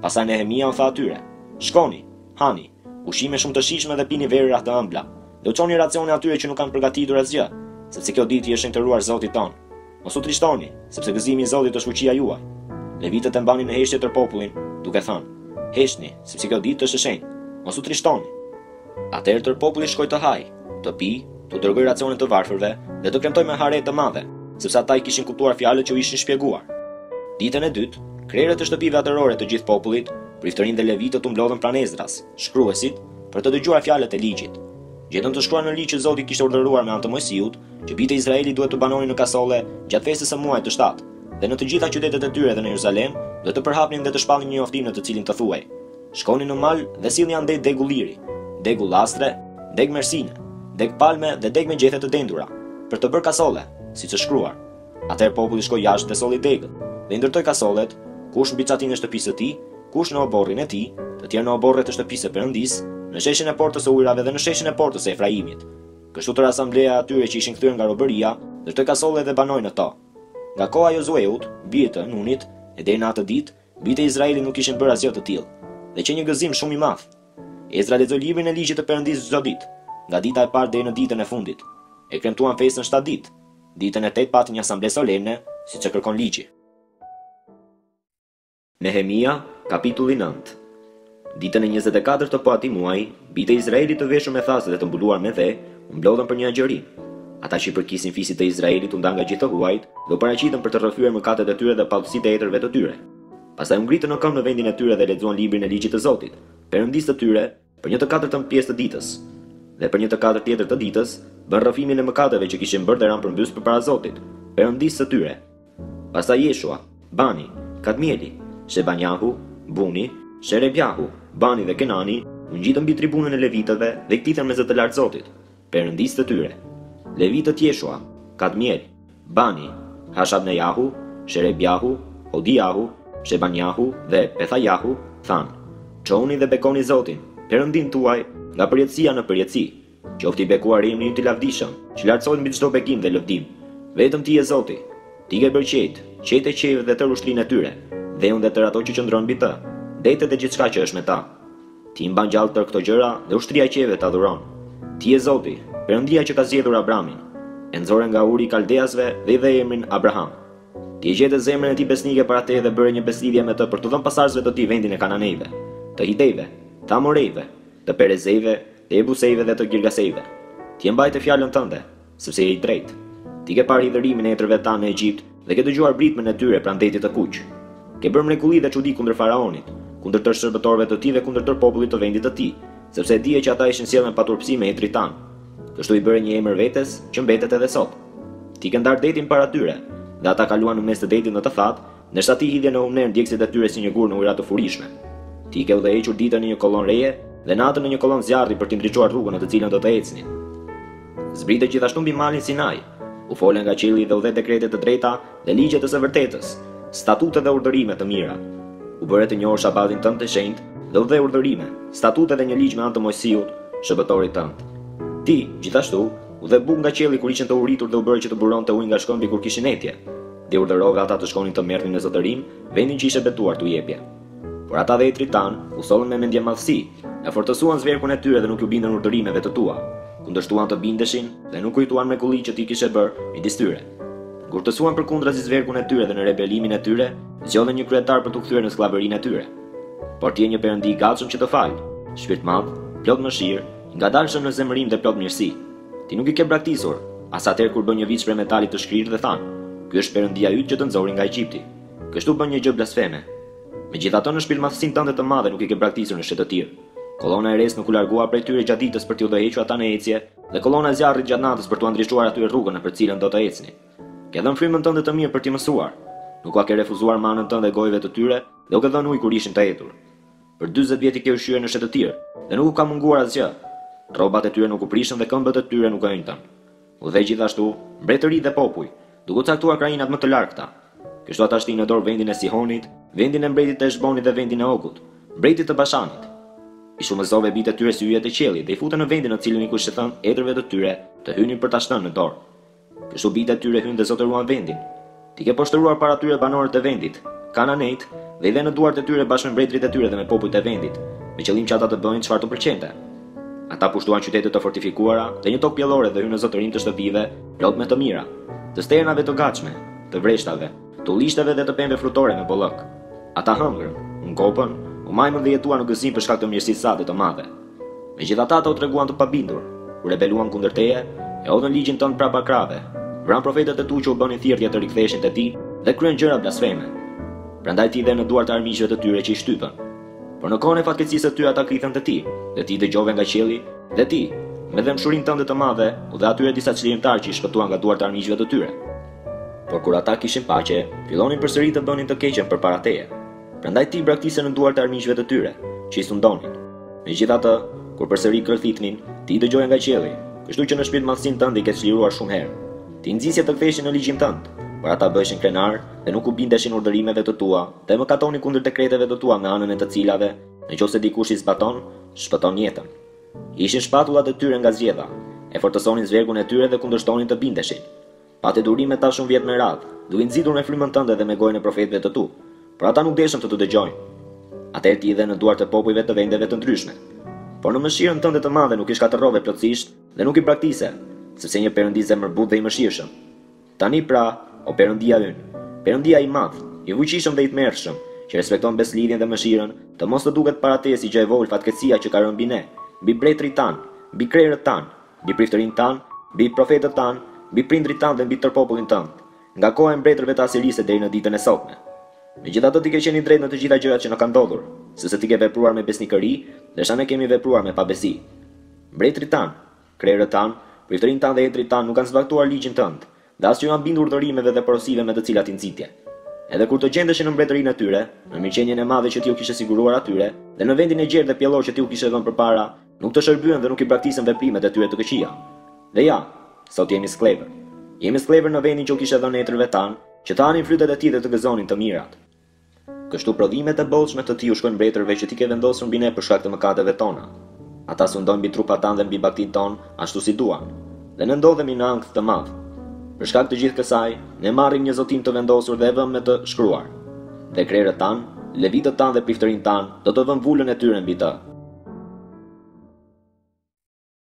Pastaj Nehemia u tha atyre, Shkoni, hani, ushqime shumë të shijshme dhe pini verëra të ëmbla, dhe u çoni racione atyre që nuk kanë përgatitur asgjë, sepse kjo ditë i është shenjtëruar Zotit tonë. Mos u trishtoni, sepse gëzimi i Zotit është fuqia juaj. Levitët e mbanin në heshtje tërë popullin, duke thënë, Heshtni, sepse kjo ditë është e shenjtë. Mos u trishtoni. Atëherë tërë populli shkoi të hajë, të pijë, t'u dërgojë racione të varfërve dhe të kremtojë me hare të madhe, sepse ata i kishin kuptuar fjalët që u ishin shpjeguar. Ditën e dytë, krerët e shtëpive atërore të gjithë popullit, priftërinjtë dhe levitët u mblodhën pranë Ezdras, shkruesit, për të dëgjuar fjalët e ligjit. Gjetën të shkruar në ligj që Zoti kishte urdhëruar me anë të Moisiut, që bijtë e Izraelit duhet të banonin në kasolle gjatë festës së muajit të shtatë, dhe në të gjitha qytetet e tyre dhe në Jeruzalem, duhet të përhapnin dhe të shpallnin një njoftim në të cilin të thuhej, Shkoni në mal dhe sillni andej degë ulliri, degë ullastre, degë mersine, degë palme dhe degë me gjethe të dendura, për të bërë kasolle, siç është shkruar. Atëherë populli shkoi jashtë dhe solli degët, dhe i ndërtoi kasollet, kush mbi çatinë e shtëpisë së tij, kush në oborrin e tij, të tjerë në oborret e shtëpisë së Perëndisë, në sheshin e portës së ujërave dhe në sheshin e portës së Efraimit. Kështu tërë asambleja e atyre që ishin kthyer nga robëria, ndërtoi kasolle dhe banoi në to. Nga koha e Jozueut, birit të Nunit, e deri në atë ditë, bijtë e Izraelit nuk kishin bërë asgjë të tillë, dhe qe një gëzim shumë i madh. Ezdra lexoi librin e ligjit të Perëndisë çdo ditë, nga dita e parë deri në ditën e fundit. E kremtuan festën shtatë ditë. Ditën e tetë pati një asamble solemne, siç e kërkon ligji. Nehemia, kapitulli nëntë Ditën e njëzet e katër të po atij muaji, bijtë e Izraelit të veshur me thasë dhe të mbuluar me dhe, u mblodhën për një agjërim. Ata që i përkisin fisit të Izraelit u ndanë nga gjithë të huajt dhe u paraqitën për të rrëfyer mëkatet e tyre dhe paudhësitë e etërve të tyre. Pastaj u ngritën në këmbë në vendin e tyre dhe lexuan librin e ligjit të Zotit, Perëndisë të tyre, Për një të katërtën pjesë të ditës, dhe për një të katërt tjetër të ditës, bënë rrëfimin e mëkateve që kishin bërë dhe ranë përmbys përpara Zotit, Perëndisë së tyre. Pastaj Jeshua, Bani, Kadmieli, Shebanjahu, Buni, Sherebjahu, Bani dhe Kenani u ngjitën mbi tribunën e levitëve dhe i klithën me zë të lartë Zotit. Perëndisë të tyre. Levitët Jeshua, Kadmiel, Bani, Hashabnejahu, Sherebjahu, Hodijahu, Shebanjahu dhe Pethajahu thanë, Çohuni dhe bekoni Zotin, Perëndinë tuaj, nga përjetësia në përjetësi. Qoftë i bekuar emri yt i lavdishëm, që lartësohet mbi çdo bekim dhe lëvdim. Vetëm ti je Zoti. Ti ke bërë qiejt, qiejt e qiejve dhe tërë ushtrinë e tyre, dheun dhe tërë ato që qëndron mbi të, detet dhe gjithçka që është me ta. Ti i mban gjallë tërë këto gjëra dhe ushtria e qiejve të adhuron. Ti je Zoti, Perëndia që ka zgjedhur Abramin. E nxore nga Uri i Kaldeasve dhe i dhe emrin Abraham. Ti e gjete zemrën e tij besnike para teje dhe bëre një besëlidhje me të për t'u dhënë pasardhësve të tij vendin e kananejve, të hitejve, të amorejve, të perezejve, të jebusejve dhe të girgasejve. Ti e mbajte fjalën tënde. Sepse je i drejtë. Ti ke parë hidhërimin e etërve tanë në Egjipt dhe ke dëgjuar britmën e tyre pranë Detit të Kuq. Ke bërë mrekulli dhe çudi kundër faraonit, kundër tërë shërbëtorëve të tij dhe kundër tërë popullit të vendit të tij, sepse e dije që ata ishin sjellë me paturpësi me etërit tanë. Kështu i bëre një emër vetes, që mbetet edhe sot. Ti ke ndarë detin para tyre, dhe ata kaluan në mes të detit në të thatë, Ndërsa ti hidhje në humnerë ndjekësit e tyre si një gur në ujëra të furishme. Ti ke udhëhequr ditën me një kollonë reje dhe natën me një kollonë zjarri për t'i ndriçuar rrugën në të cilën do të ecnin. Zbrite gjithashtu mbi malin Sinai, u fole nga qielli dhe u dhe dekrete të drejta dhe ligje të së vërtetës, statute dhe urdhërime të mira. U bëre të njohur shabatin tënd të shenjtë dhe u dhe urdhërime, statute dhe një ligj me anë të Mojsiut, shërbëtorit tënd. Ti, gjithashtu, u dhe bukë nga qielli kur ishin të uritur dhe u bëre që të buronte ujë nga shkëmbi kur kishin etje. dhe urdhërove ata të shkonin të merrnin në zotërim vendin që ishe betuar t'u jepje. Por ata dhe etërit tanë u sollën me mendjemadhësi, e fortësuan zverkun e tyre dhe nuk iu bindën urdhërimeve të tua, kundërshtuan të bindeshin dhe nuk kujtuan mrekullitë që ti kishe bërë midis tyre. Ngurtësuan përkundrazi zverkun e tyre dhe në rebelimin e tyre zgjodhën një kryetar për t'u kthyer në skllavërinë e tyre. Por ti je një Perëndi i gatshëm që të falë, shpirtmadh, plot mëshirë, i ngadalshëm në zemërim dhe plot mirësi. Ti nuk i ke braktisur, as atëherë kur bënë një viç prej metalit të shkrirë dhe thanë, Ky është Perëndia yt që të nxori nga Egjipti. Kështu bënë një gjë blasfeme. Megjithatë në shpirtmadhësinë tënde të madhe nuk i ke braktisur në shkretëtirë. Kollona e resë nuk u largua prej tyre gjatë ditës për t'i udhëhequr ata në ecje, dhe kollona e zjarrit gjatë natës për t'ua ndriçuar atyre rrugën nëpër të cilën do të ecnin. Ke dhënë frymën tënde të mirë për t'i mësuar. Nuk ua ke refuzuar manën tënde gojëve të tyre dhe u ke dhënë ujë kur ishin të etur. Për dyzet vjet i ke ushqyer në shkretëtirë dhe nuk u ka munguar asgjë. Rrobat e tyre nuk u prishën dhe këmbët e tyre nuk u ënjtën. U dhe gjithashtu, mbretëri dhe popuj, duke u caktuar krahinat më të largëta. Kështu ata shtinë në dorë vendin e Sihonit, vendin e mbretit të Heshbonit dhe vendin e Ogut, mbretit të Bashanit. I shumëzove bijtë e tyre si yjet e qiellit dhe i fute në vendin në të cilin u kishe thënë etërve të tyre të hynin për ta shtënë në dorë. Kështu bijtë e tyre hynë dhe zotëruan vendin. Ti ke poshtëruar para tyre banorët e vendit, kananejtë, dhe i dhe në duart e tyre bashkë me mbretërit e tyre dhe me popujt e vendit, me qëllim që ata të bënin çfarë t'u pëlqente. Ata pushtuan qytete të fortifikuara dhe një tokë pjellore dhe hynë në zotërim të shtëpive plot me të mira, të sternave të gatshme, të vreshtave, të ullishteve dhe të pemëve frutore me bollëk. Ata hëngrën, u ngopën, u majmën dhe jetuan në gëzim për shkak të mirësisë sate të madhe. Megjithatë ata u treguan të pabindur, u rebeluan kundër Teje, e hodhën ligjin Tënd prapa krahëve, vranë profetët e Tu që u bënin thirrje të riktheheshin te Ti, dhe kryenë gjëra blasfeme. Prandaj Ti i dhe në duart e armiqve të tyre që i shtypën. Por në kohën e fatkeqësisë së tyre ata klithën te Ti, dhe Ti i dëgjove nga qielli, dhe Ti, me dhembshurinë Tënde të madhe, u dhe atyre disa çlirimtarë që i shpëtuan nga duart e armiqve të tyre. Por kur ata kishin paqe, fillonin përsëri të bënin të keqen përpara Teje. Prandaj ti i braktise në duart e armiqve të tyre, që i sundonin. Megjithatë, kur përsëri klithnin, ti i dëgjoje nga qielli, kështu që në shpirtmadhësinë tënde i ke çliruar shumë herë. Ti i nxisje të ktheheshin në ligjin tënd, por ata bëheshin krenarë dhe nuk u bindeshin urdhërimeve të tua dhe mëkatonin kundër dekreteve të tua me anën e të cilave, në qoftë se dikush i zbaton, shpëton jetën. Hiqnin shpatullat e tyre nga zgjedha, e fortësonin zverkun e tyre dhe kundërshtonin të bindeshin. Pate durim me ta shumë vjet me radhë, duke i nxitur me frymën tënde dhe me gojën e profetëve të tu, por ata nuk deshën të të dëgjojnë. Atëherë ti i dhe në duar të popujve të vendeve të ndryshme. Por në mëshirën tënde të madhe nuk i shkatërrove plotësisht dhe nuk i braktise, sepse je Perëndi zemërbutë dhe i mëshirshëm. Tani pra, o Perëndia ynë, Perëndia i madh, i fuqishëm dhe i tmerrshëm, që respekton besëlidhjen dhe mëshirën, të mos të duket para teje si gjë e vogël fatkeqësia që ka rënë mbi ne, mbi mbretërit tanë, mbi krerët tanë, mbi priftërinjtë tanë, mbi profetët tanë, mbi prindërit tanë dhe mbi tërë popullin tënd, nga koha e mbretërve të Asirisë deri në ditën e sotme. Megjithatë ti ke qenë i drejtë në të gjitha gjërat që na kanë ndodhur, sepse ti ke vepruar me besnikëri, ndërsa ne kemi vepruar me pabesi. Mbretërit tanë, krerët tanë, priftërinjtë tanë dhe etërit tanë nuk kanë zbatuar ligjin tënd, Dhe as që u janë bindur urdhërimeve dhe porosive me të cilat i nxitje. Edhe kur të gjendeshin në mbretërinë e tyre, në mirëqenien e madhe që ti u kishe siguruar atyre, dhe në vendin e gjerë dhe pjellor që ti u kishe dhënë përpara, nuk të shërbyen dhe nuk i braktisën veprimet e tyre të këqija. Dhe ja, sot jemi skllevër. Jemi skllevër në vendin që u kishe dhënë etërve tanë, që të hanin frytet e tij dhe të gëzonin të mirat. Kështu prodhimet e bollshme të Tij u shkojnë mbretërve që Ti ke vendosur mbi ne për shkak të mëkateve tona. Ata sundojnë mbi trupat tanë dhe mbi bagëtinë tonë ashtu si duan. Dhe ne ndodhemi në ankth të madh. Për shkak të gjithë kësaj, ne marrim një zotim të vendosur dhe e vëmë me të shkruar. Dhe krerët tanë, levitët tanë dhe priftërinjtë tanë do të vënë vulën e tyre mbi të.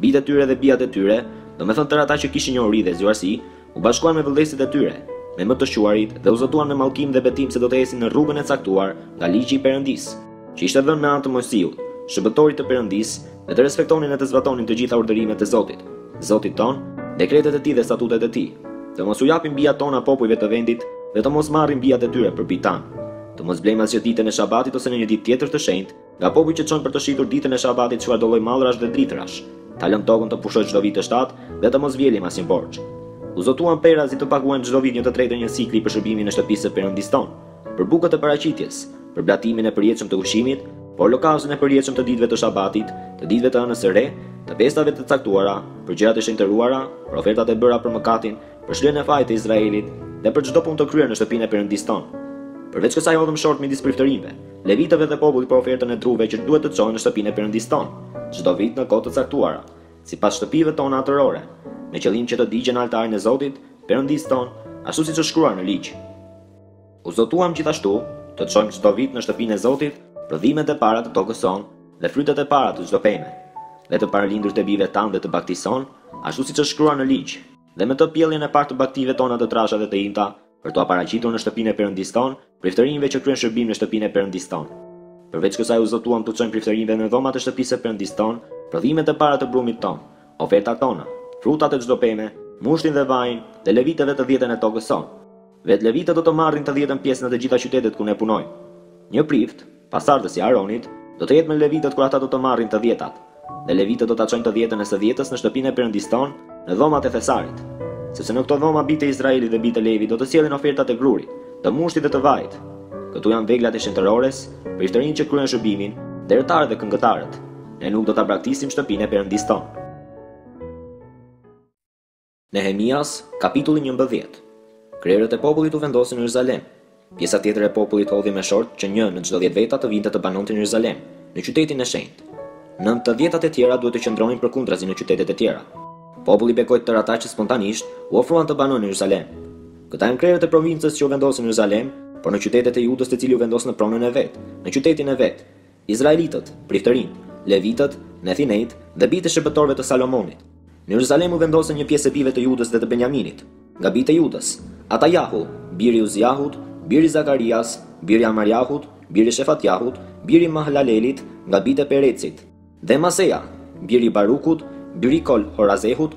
Bijtë e tyre dhe bijat e tyre, domethënë tërë ata që kishin njohuri dhe zgjuarsi, u bashkuan me vëllezërit e tyre, me më të shquarit, dhe u zotuan me mallkim dhe betim se do të ecnin në rrugën e caktuar nga ligji i Perëndisë, që ishte dhënë me anë të Mojsiut, shërbëtorit të Perëndisë, dhe të respektonin e të zbatonin të gjitha urdhërimet e Zotit, Zotit tonë, dekretet e Tij dhe statutet e Tij. Të mos u japim bijat tona popujve të vendit dhe të mos marrim bijat e tyre për bijtë tanë. Të mos blejmë asgjë ditën e Shabatit ose në një ditë tjetër të shenjtë, Nga popujt që çojnë për të shitur ditën e Shabatit çfarëdo lloj mallrash dhe drithërash, ta lëmë tokën të pushojë çdo vit të shtatë dhe të mos vjelim asnjë borxh. U zotuam po ashtu të paguajmë çdo vit një të tretën e një sikli për shërbimin e shtëpisë së Perëndisë tonë, për bukët e paraqitjes, për blatimin e përjetshëm të ushqimit, për olokaustin e përjetshëm të ditëve të Shabatit, të ditëve të Hënës së Re, të festave të caktuara, për gjërat e shenjtëruara, për ofertat e bëra për mëkatin, për shlyerjen e fajit të Izraelit dhe për çdo punë të kryer në shtëpinë e Perëndisë tonë. Përveç kësaj hodhëm short midis priftërinjve, Levitëve dhe popullit për ofertën e truve që duhet të çohen në shtëpinë e Perëndisë tonë, çdo vit në kohë të caktuara, sipas shtëpive tona atërore, me qëllim që të digjen në altarin e Zotit, Perëndisë tonë, ashtu siç është shkruar në ligj. U zotuam gjithashtu të çojmë çdo vit në shtëpinë e Zotit prodhimet e para të tokës sonë dhe frytet e para të çdo peme, dhe të paralindurit e bijve tanë dhe të bagëtisë sonë, ashtu siç është shkruar në ligj, dhe me të pjelljen e parë të bagëtive tona të trasha dhe të imta, për t'ua paraqitur në shtëpinë e Perëndisë tonë, priftërinjve që kryen shërbim në shtëpinë e Perëndisë tonë. Përveç kësaj u zotuam t'u çojmë priftërinjve në dhomat e shtëpisë së Perëndisë tonë, prodhimet e para të brumit tonë, ofertat tona, frutat e çdo peme, mushtin dhe vajin, dhe levitëve të dhjetën e tokës sonë. Vetë levitët do të marrin të dhjetën pjesë në të gjitha qytetet ku ne punojmë. Një prift, pasardhës i Aronit do të jetë me levitët kur ata do të marrin të dhjetat, dhe levitët do ta çojnë të dhjetën e së dhjetës në shtëpinë e Perëndisë tonë, në dhomat e thesarit. Sepse në këto dhoma bijtë e Izraelit dhe bijtë e Levit do të sjellin ofertat e grurit, të mushtit dhe të vajit. Këtu janë veglat e shenjtërores, priftërinjtë që kryen shërbimin, derëtarët dhe këngëtarët. Ne nuk do ta braktisim shtëpinë e Perëndisë tonë. Nehemias, kapitulli njëmbëdhjetë Krerët e popullit u vendosën në Jeruzalem. Pjesa tjetër e popullit hodhi me short që një në çdo dhjetë veta të vinte të banonte në Jeruzalem, në qytetin e shenjtë. Nëntë të dhjetat e tjera duhet të qëndronin përkundrazi në qytetet e tjera. Populli bekoi tërë ata që spontanisht u ofruan të banojnë në Jeruzalem. Këta janë krerët e provincës që u vendosën në Jeruzalem, por në qytetet e Judës secili u vendos në pronën e vet, në qytetin e vet. Izraelitët, priftërinjtë, levitët, nethinejtë dhe bijtë e shërbëtorëve të Salomonit. Në Jeruzalem u vendosën një pjesë e bijve të Judës dhe të Beniaminit, nga bijtë e Judës, Atajahu, bir i Uziahut, bir i Zakarias, bir i Amariahut, bir i Shefatiahut, bir i Mahlalelit, nga bijtë e Perecit, dhe Masejah, bir i Barukut, bir i Kol-Horazehut,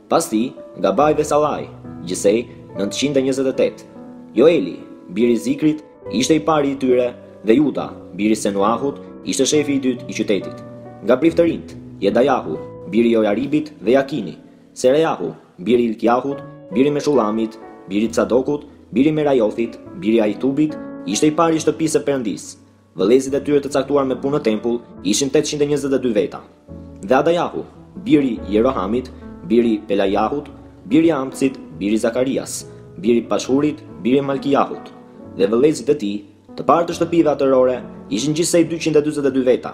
Pas tij, Gabai dhe Sallai, gjithsej, nëntëqind e njëzet e tetë, Joeli, bir i Zikrit, ishte i pari i tyre dhe Juda, bir i Senuahut, ishte shefi i dytë i qytetit. Nga priftërinjtë, Jedajahu, bir i Jojaribit dhe Jakini, Serejahu, bir i Hilkiahut, bir i Meshullamit, bir i Cadokut, bir i Merajothit, bir i Ahitubit, ishte i pari i shtëpisë së Perëndisë, Vëllezërit e tyre të caktuar me punë në tempull ishin tetëqind e njëzet e dy veta. Dhe Adajahu, biri i Jerohamit, biri i Pelajahut, biri i Amcit, biri i Zakarias, biri i Pashhurit, biri i Malkijahut, dhe vëllezërit e tij, të parë të shtëpive atërore, ishin gjithsej dyqind e dyzet e dy veta,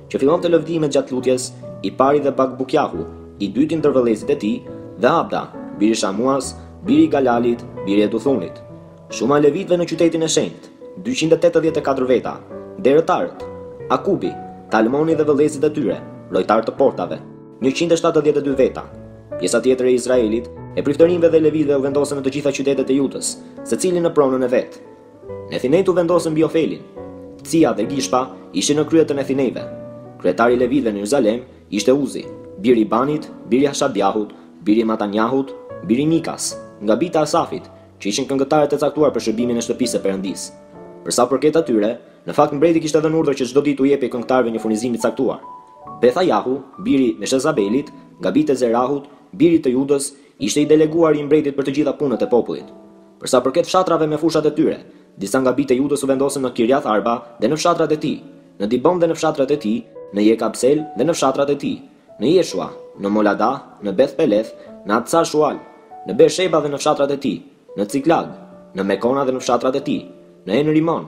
Që fillonte lëvdimet gjatë lutjes, i pari dhe Bakbukjahu, i dyti ndër vëllezërit e tij, dhe Abda, bir i Shamuas, bir i Galalit, bir i Jeduthunit. Shuma e levitëve në qytetin e shenjtë, dyqind e tetëdhjetë e katër veta, derëtarët, Akubi, Talmoni dhe vëllezërit e tyre, rojtarë të portave, njëqind e shtatëdhjetë e dy veta. Pjesa tjetër e Izraelit, e priftërinjve dhe levitëve u vendosën në të gjitha qytetet e Judës, secili në pronën e vet. Nethinejtë u vendosën mbi Ofelin. Cia dhe Gishpa ishin në krye të Nethinejve. Kryetari i Levitëve në Jeruzalem ishte Uzi, bir i Banit, bir i Hashabjahut, bir i Matanjahut, bir i Mikas, nga bijtë e Asafit, që ishin këngëtarët e caktuar për shërbimin e shtëpisë së Perëndisë. Për sa u përket atyre, në fakt mbreti kishte dhënë urdhër që çdo ditë t'u jepej këngëtarëve një furnizim i caktuar. Pethajahu, biri i Meshezabelit, nga bijtë e Zerahut, birit të Judës, Ishte i deleguari i mbretit për të gjitha punët e popullit. Për sa përket fshatrave me fushat e tyre, disa nga bijtë e Judës u vendosën në Kirjath Arba dhe në fshatrat e tij, në Dibon dhe në fshatrat e tij, në Jekabsel dhe në fshatrat e tij, në Jeshua, në Molada, në Beth Peleth, në Atcar Shual, në Beersheba dhe në fshatrat e tij, në Ciklag, në Mekona dhe në fshatrat e tij, në En Rimon,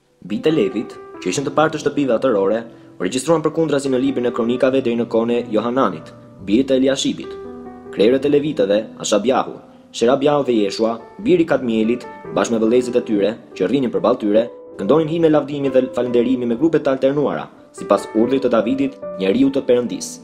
Bijtë e Levit, që ishin të parë të shtëpive atërore, u regjistruan përkundrazi në librin e Kronikave deri në kohën e Johananit, birit të Eliashibit. Krerët e levitëve, Hashabjahu, Sherebjahu dhe Jeshua, biri i Kadmielit, bashkë me vëllezërit e tyre, që rrinin përballë tyre, këndonin himne lavdimi dhe falënderimi me grupe të alternuara, sipas urdhrit të Davidit, njeriut të Perëndisë.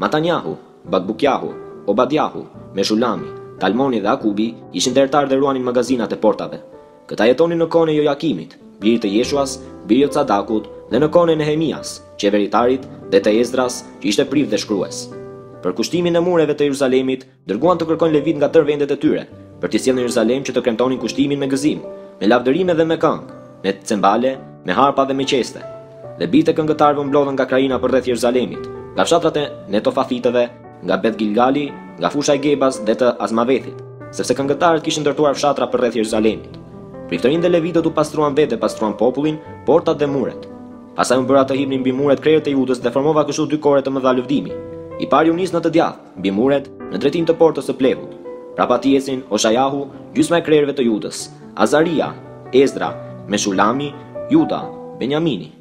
Matanjahu, Bakbukjahu, Obadjahu, Meshulami, Talmoni dhe Akubi ishin derëtarë dhe ruanin magazinat e portave. Këta jetonin në kohën e Jojakimit, birit të Jeshuas, bir i Jotsadakut, dhe në kohën e Nehemias, qeveritarit, dhe të Ezdras, që ishte prift dhe shkrues. Për kushtimin e mureve të Jeruzalemit, dërguan të kërkojnë levitë nga tërë vendet e tyre, për t'i sjellë në Jeruzalem që të kremtonin kushtimin me gëzim, me lavdërime dhe me këngë, me cembale, me harpa dhe me qeste. Dhe bijtë e këngëtarëve u mblodhën nga krajina përreth Jeruzalemit, nga fshatrat e Netofathitëve, nga Beth Gilgali, nga fushat e Gebas dhe të Azmavethit, sepse këngëtarët kishin ndërtuar fshatra përreth Jeruzalemit. Priftërinjtë dhe levitët u pastruan vetë dhe pastruan popullin, portat dhe muret. Pastaj unë bëra të hipnin mbi muret krerët e Judës dhe formova kështu dy kore të mëdha lëvdimi. I pari u nis në të djathtë, mbi muret, në drejtim të portës së plehut. Prapa tij ecnin Hoshajahu, gjysma e krerëve të Judës, Azaria, Ezdra, Meshulami, Juda, Benjamini.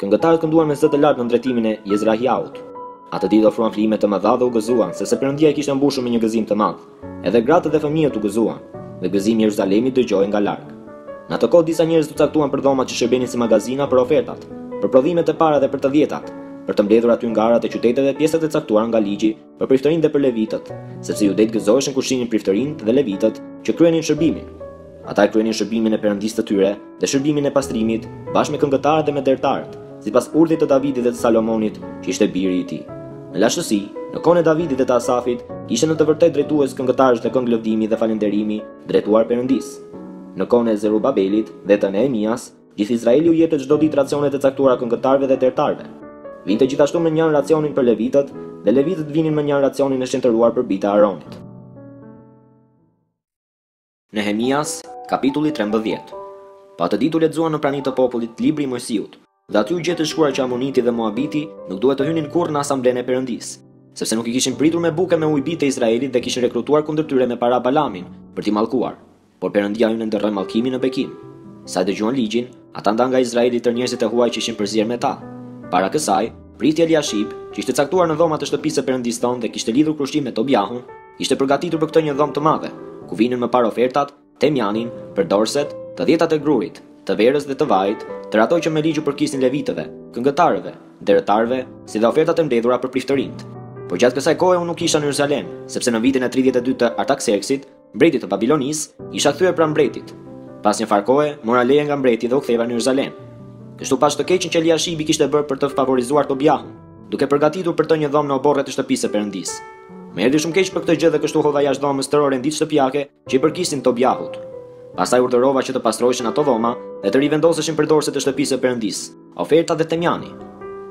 Këngëtarët kënduan me zë të lartë nën drejtimin e Jezrahjahut. Atë ditë ofruan flijime të mëdha dhe u gëzuan, sepse Perëndia i kishte mbushur me një gëzim të madh. Edhe gratë dhe fëmijët u gëzuan, dhe gëzimi i Jeruzalemit dëgjohej nga larg. Në atë kohë disa njerëz u caktuan për dhomat që shërbenin si magazina për ofertat, për prodhimet e para dhe për të dhjetat, për të mbledhur aty nga arat e qyteteve pjesët e caktuara nga ligji, Për priftërinjtë dhe për levitët, sepse judejtë gëzoheshin kur shihnin priftërinjtë dhe levitët që kryenin shërbimin. Ata e kryenin shërbimin e Perëndisë të tyre dhe shërbimin e pastrimit bashkë me këngëtarët dhe me derëtarët, sipas urdhit të Davidit dhe të Salomonit, që ishte biri i tij. Në lashtësi, në kohën e Davidit dhe të Asafit, ishin në të vërtetë drejtues këngëtarësh dhe këngë lëvdimi dhe falënderimi drejtuar Perëndisë. Në kohën e Zerubabelit dhe të Nehemias, Gjithë Izraeli u jepte çdo ditë racione të caktuara këngëtarëve dhe derëtarëve. Vinte gjithashtu mënjanë racionin për levitët, dhe levitët vinin mënjanë racionin e shenjtëruar për bijtë e Aronit. Nehemias, kapitulli trembëdhjetë Po atë ditë u lexua në prani të popullit Libri i Mojsiut, dhe aty u gjet e shkruar që amoniti dhe moabiti nuk duhet të hynin kurrë në asamblenë e Perëndisë, sepse nuk i kishin pritur me bukë e me ujë bijtë e Izraelit dhe kishin rekrutuar kundër tyre me para Balamin, për t'i mallkuar. Por Perëndia ynë e ndërroi mallkimin në bekim. Sa e dëgjuan Ligjin, ata ndanë nga Izraeli tërë njerëzit e huaj që ishin përzier me ta. Para kësaj, prifti Eliashib, që ishte caktuar në dhomat e shtëpisë së Perëndisë tonë dhe kishte lidhur krushqi me Tobiahun, kishte përgatitur për këtë një dhomë të madhe, ku vinin më parë ofertat, temjanin, përdorëset, të dhjetat e grurit, të verës dhe të vajit, tërë ato që me ligj u përkisnin levitëve, këngëtarëve, derëtarëve, si dhe ofertat e mbledhura për priftërinjtë. Por gjatë kësaj kohe unë nuk isha në Jeruzalem, sepse në vitin e tridhjetë e dytë të Artakserksit, Mbretit të Babilonisë isha kthyer pranë mbretit. Pas një farë kohe, mora leje nga mbreti dhe u ktheva në Jeruzalem. Kështu pashë të keqen që Eliashibi kishte bërë për të favorizuar Tobiahun, duke përgatitur për të një dhomë në oborret e shtëpisë së Perëndisë. Më erdhi shumë keq për këtë gjë dhe kështu hodha jashtë dhomës tërë orenditë shtëpiake që i përkisnin Tobiahut. Pastaj urdhërova që të pastroheshin ato dhoma dhe të rivendoseshin përdorëset e shtëpisë së Perëndisë, ofertat dhe temjani.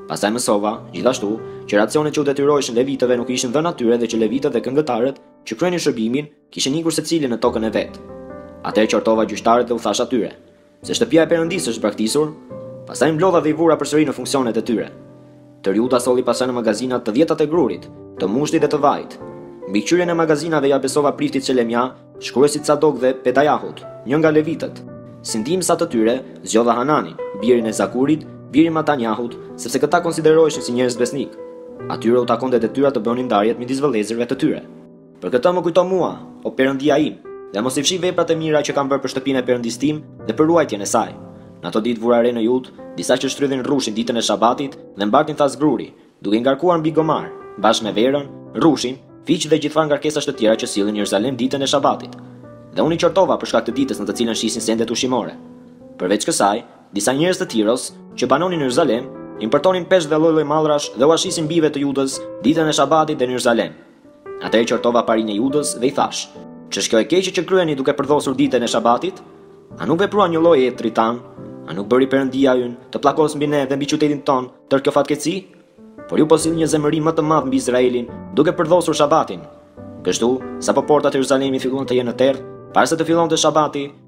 Pastaj mësova, gjithashtu, që racionet që u detyroheshin levitëve nuk ishin dhënë atyre dhe që levitët dhe këngëtarët që kryenin shërbimin, kishin ikur secili në tokën e vet. Atëherë qortova gjyqtarët dhe u thashë atyre, pse shtëpia e Perëndisë është braktisur, pastaj mblodha dhe i vura përsëri në funksionet e tyre. Tërë Juda solli pastaj në magazina të dhjetat e grurit, të mushtit dhe të vajit. Mbikëqyrjen e magazinave ia besova priftit Shelemja, shkruesit Cadok dhe Pedajahut, një nga levitët. Si ndihmës të tyre, zgjodha Hananin, birin e Zakurit, bir i Matanjahut, sepse këta konsideroheshin si njerëz besnikë. Atyre u takonte detyra të bënin ndarjet midis vëllezërve të tyre. Për këtë më kujto mua, o Perëndia im, dhe mos i fshi veprat e mira që kam bërë për shtëpinë e Perëndisë tim dhe për ruajtjen e saj. Në ato ditë vura re në Judë, disa që shtrydhin rrushin ditën e Shabatit dhe mbartin thasë gruri, duke i ngarkuar mbi gomar, bashkë me verën, rrushin, fiq dhe gjithfarë ngarkesash të tjera që sillin në Jerusalem ditën e Shabatit. Dhe unë i qortova për shkak të ditës në të cilën shisin sendet ushqimore. Përveç kësaj, Disa njerëz të Tiros, që banonin në Jeruzalem, importonin peshk dhe lloj-lloj mallrash dhe ua shisin bijve të Judës ditën e Shabatit dhe në Jeruzalem. Atëherë qortova parinë e Judës dhe i thashë, Ç'është kjo e keqe që kryeni duke përdhosur ditën e Shabatit? A nuk vepruan njëlloj etërit tanë? A nuk bëri Perëndia ynë të pllakosë mbi ne dhe mbi qytetin tonë tërë kjo fatkeqësi? Por ju po sillni një zemërim më të madh mbi Izraelin, duke përdhosur Shabatin. Kështu, sapo portat e Jeruzalemit filluan të jenë në terr, para se të fillonte Shabati,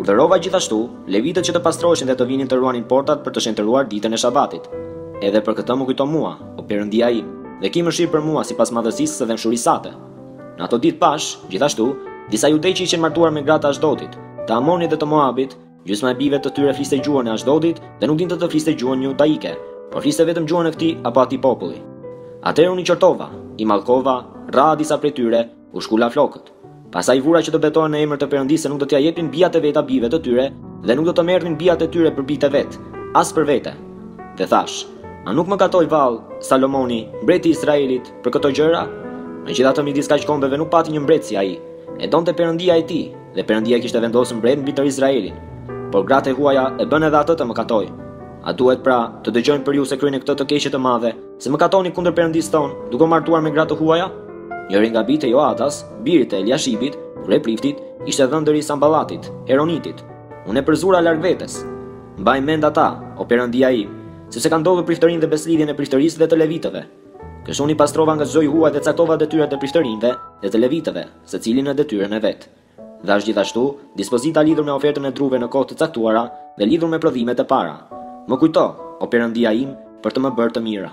Urdhërova gjithashtu levitët që të pastroheshin dhe të vinin të ruanin portat për të shenjtëruar ditën e Shabatit. Edhe për këtë më kujto mua, o Perëndia im, dhe ki mëshirë për mua sipas madhësisë së dhembshurisë sate. Në ato ditë pashë, gjithashtu, disa judej që ishin martuar me gra të Ashdodit, të Amonit dhe të Moabit, gjysma e bijve të tyre fliste gjuhën e Ashdodit dhe nuk dinte të fliste gjuhën judaike, por fliste vetëm gjuhën e këtij apo atij populli. Atëherë unë i qortova, i mallkova, rraha disa prej tyre, U shkula flokët. Pastaj vura që të betohen në emër të Perëndisë se nuk do t'ia jepnin bijat e veta bijve të tyre dhe nuk do të merrnin bijat e tyre për bijtë e vet, as për vete. Dhe thashë, A nuk mëkatoi vallë Salomoni, mbreti i Izraelit, për këto gjëra? Megjithatë midis kaq kombeve nuk pati një mbret si ai. E donte Perëndia e tij, dhe Perëndia e kishte vendosur mbret mbi tërë Izraelin. Por gratë e huaja e bënë edhe atë të mëkatojë. A duhet, pra, të dëgjojmë për ju se kryeni këtë të keqe të madhe, Se mëkatoni kundër Perëndisë tonë, duke u martuar me gra të huaja? Njëri nga bijtë e Joadas, bir i Eliashibit, kryepriftit, ishte dhëndër i Samballatit, Horonitit. Unë e përzura larg vetes. Mbaji mend ata, o Perëndia im, sepse kanë ndotur priftërinë dhe besëlidhjen e priftërisë dhe të levitëve. Kështu unë i pastrova nga çdo i huaj dhe caktova detyrat e priftërinjve dhe të levitëve, secilin në detyrën e vet. Dhashë gjithashtu dispozita lidhur me ofertën e druve në kohë të caktuara dhe lidhur me prodhimet e para. Më kujto, o Perëndia im, për të më bërë të mirë.